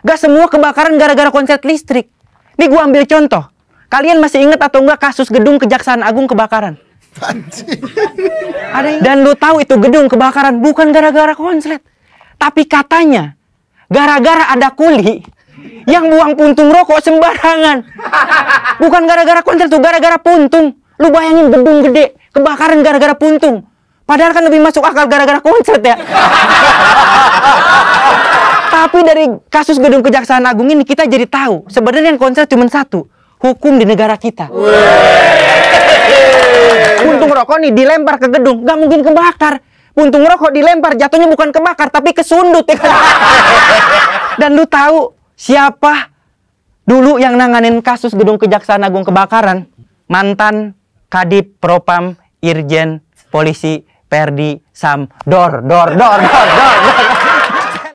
Gak semua kebakaran gara-gara konslet listrik. Nih gua ambil contoh. Kalian masih ingat atau enggak kasus gedung Kejaksaan Agung kebakaran? Ada Dan lu tahu itu gedung kebakaran bukan gara-gara konslet. Tapi katanya gara-gara ada kuli yang buang puntung rokok sembarangan. Bukan gara-gara konslet tuh, gara-gara puntung. Lu bayangin gedung gede kebakaran gara-gara puntung. Padahal kan lebih masuk akal gara-gara konslet ya. Tapi dari kasus gedung Kejaksaan Agung ini kita jadi tahu sebenarnya yang konslet cuma satu, hukum di negara kita. Puntung rokok nih dilempar ke gedung, nggak mungkin kebakar. Puntung rokok dilempar, jatuhnya bukan kebakar tapi kesundut ya kan. Dan lu tahu siapa dulu yang nanganin kasus gedung Kejaksaan Agung kebakaran? Mantan Kadip Propam Irjen Polisi Perdi Sam Dor Dor Dor Dor Dor, dor.